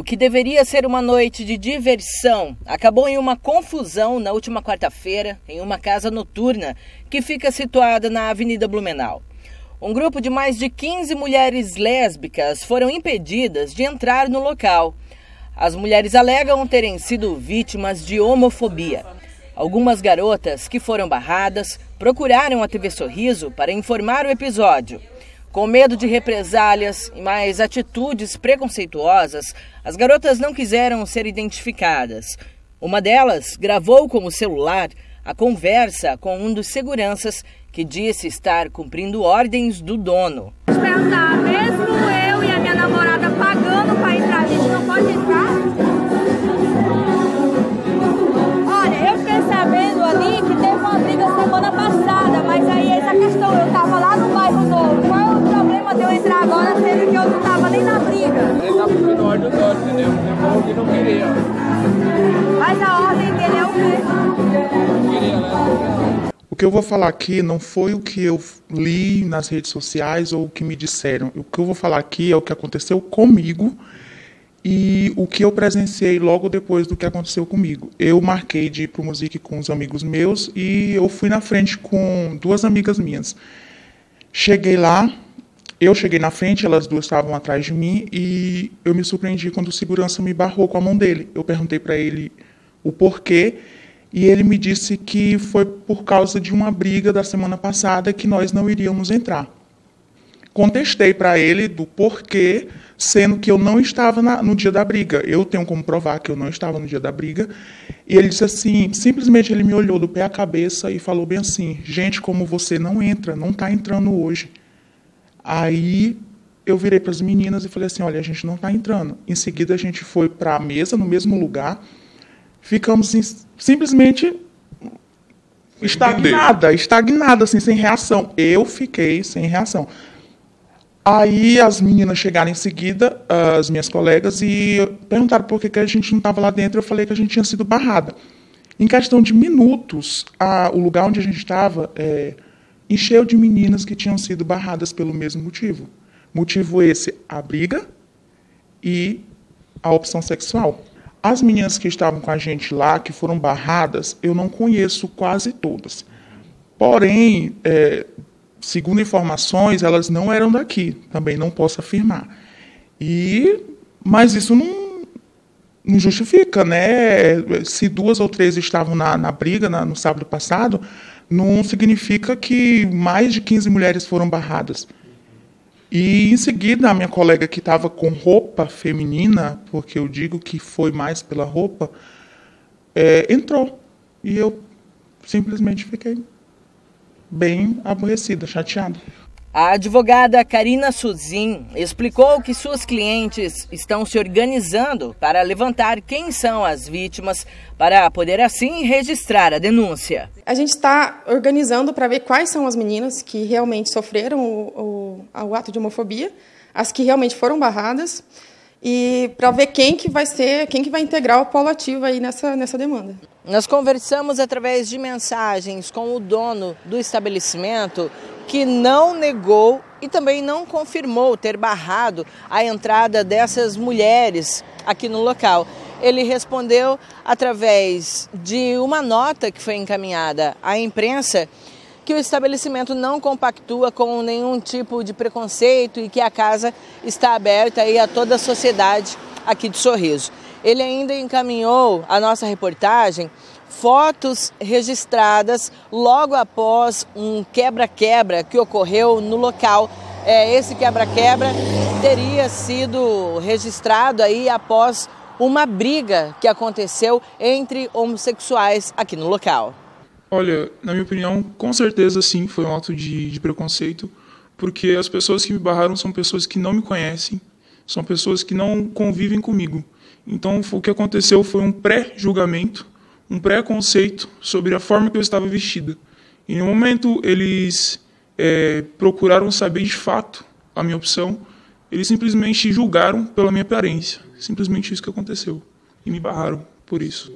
O que deveria ser uma noite de diversão acabou em uma confusão na última quarta-feira em uma casa noturna que fica situada na Avenida Blumenau. Um grupo de mais de 15 mulheres lésbicas foram impedidas de entrar no local. As mulheres alegam terem sido vítimas de homofobia. Algumas garotas que foram barradas procuraram a TV Sorriso para informar o episódio. Com medo de represálias e mais atitudes preconceituosas, as garotas não quiseram ser identificadas. Uma delas gravou com o celular a conversa com um dos seguranças que disse estar cumprindo ordens do dono. Perguntar, mesmo que eu vou falar aqui não foi o que eu li nas redes sociais ou o que me disseram. O que eu vou falar aqui é o que aconteceu comigo e o que eu presenciei logo depois do que aconteceu comigo. Eu marquei de ir para o Music com os amigos meus e eu fui na frente com duas amigas minhas. Cheguei lá, eu cheguei na frente, elas duas estavam atrás de mim e eu me surpreendi quando o segurança me barrou com a mão dele. Eu perguntei para ele o porquê e ele me disse que foi por causa de uma briga da semana passada que nós não iríamos entrar. Contestei para ele do porquê, sendo que eu não estava na, no dia da briga. Eu tenho como provar que eu não estava no dia da briga. E ele disse assim, simplesmente ele me olhou do pé à cabeça e falou bem assim: "Gente, como você não entra, não está entrando hoje". Aí eu virei para as meninas e falei assim: "Olha, a gente não está entrando". Em seguida a gente foi para a mesa no mesmo lugar. Ficamos em, simplesmente estagnada, estagnada, assim, sem reação. Eu fiquei sem reação. Aí as meninas chegaram em seguida, as minhas colegas, e perguntaram por que, que a gente não estava lá dentro. Eu falei que a gente tinha sido barrada. Em questão de minutos, a, o lugar onde a gente estava é, encheu de meninas que tinham sido barradas pelo mesmo motivo. Motivo esse, a briga e a opção sexual. As meninas que estavam com a gente lá, que foram barradas, eu não conheço quase todas. Porém, é, segundo informações, elas não eram daqui. Também não posso afirmar. E, mas isso não, não justifica, né? Se duas ou três estavam na, na briga na, no sábado passado, não significa que mais de 15 mulheres foram barradas. E em seguida, a minha colega que estava com roupa feminina, porque eu digo que foi mais pela roupa, é, entrou. E eu simplesmente fiquei bem aborrecida, chateada. A advogada Karina Suzin explicou que suas clientes estão se organizando para levantar quem são as vítimas, para poder assim registrar a denúncia. A gente está organizando para ver quais são as meninas que realmente sofreram o, o, o ato de homofobia, as que realmente foram barradas, e para ver quem que vai ser, quem que vai integrar o polo ativo aí nessa, nessa demanda. Nós conversamos através de mensagens com o dono do estabelecimento que não negou e também não confirmou ter barrado a entrada dessas mulheres aqui no local. Ele respondeu através de uma nota que foi encaminhada à imprensa que o estabelecimento não compactua com nenhum tipo de preconceito e que a casa está aberta aí a toda a sociedade aqui de Sorriso. Ele ainda encaminhou a nossa reportagem fotos registradas logo após um quebra-quebra que ocorreu no local. É, esse quebra-quebra teria sido registrado aí após uma briga que aconteceu entre homossexuais aqui no local. Olha, na minha opinião, com certeza sim, foi um ato de, de preconceito, porque as pessoas que me barraram são pessoas que não me conhecem, são pessoas que não convivem comigo. Então, o que aconteceu foi um pré-julgamento um preconceito sobre a forma que eu estava vestida. E no momento eles é, procuraram saber de fato a minha opção, eles simplesmente julgaram pela minha aparência. Simplesmente isso que aconteceu. E me barraram por isso.